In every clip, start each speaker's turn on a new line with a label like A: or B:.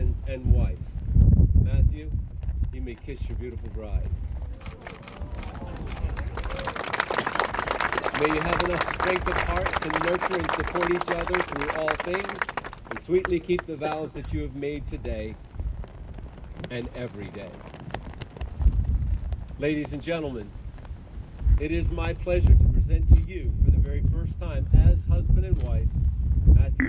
A: husband and wife. Matthew, you may kiss your beautiful bride. May you have enough strength of heart to nurture and support each other through all things, and sweetly keep the vows that you have made today and every day. Ladies and gentlemen, it is my pleasure to present to you for the very first time as husband and wife, Matthew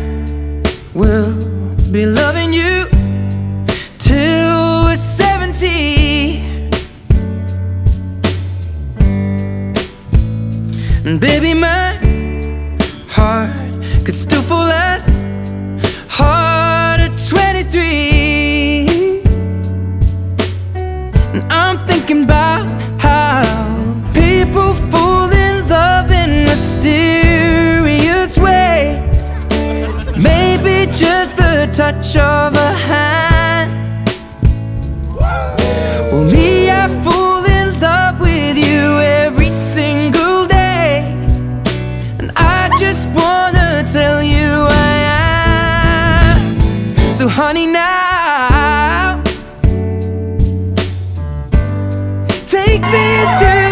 B: will be loving you till we're 70 And baby, my heart could still fall less hard at 23 And I'm thinking about how people fall touch of a hand. Well, me, I fall in love with you every single day. And I just wanna tell you I am. So honey, now Take me into